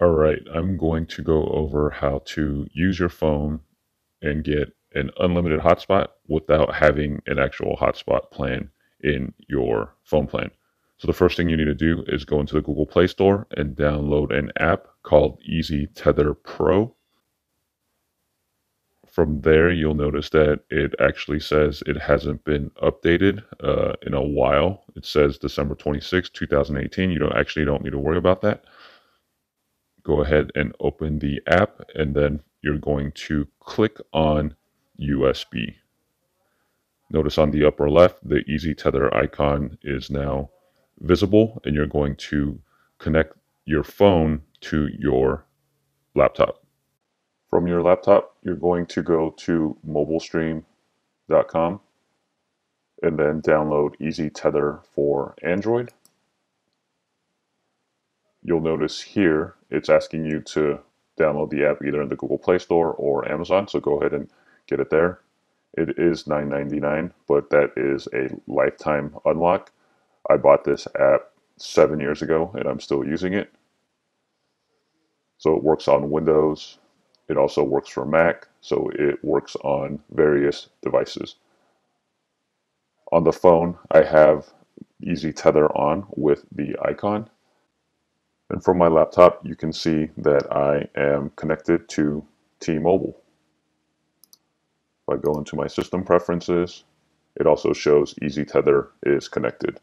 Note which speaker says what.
Speaker 1: All right, I'm going to go over how to use your phone and get an unlimited hotspot without having an actual hotspot plan in your phone plan. So the first thing you need to do is go into the Google Play Store and download an app called Easy Tether Pro. From there, you'll notice that it actually says it hasn't been updated uh, in a while. It says December 26, 2018. You don't actually don't need to worry about that go ahead and open the app and then you're going to click on USB. Notice on the upper left, the Easy Tether icon is now visible and you're going to connect your phone to your laptop. From your laptop, you're going to go to mobilestream.com and then download Easy Tether for Android you'll notice here it's asking you to download the app either in the Google Play Store or Amazon. So go ahead and get it there. It is $9.99, but that is a lifetime unlock. I bought this app seven years ago and I'm still using it. So it works on Windows. It also works for Mac. So it works on various devices. On the phone, I have Easy Tether on with the icon. And from my laptop, you can see that I am connected to T-Mobile. If I go into my system preferences, it also shows Easy Tether is connected.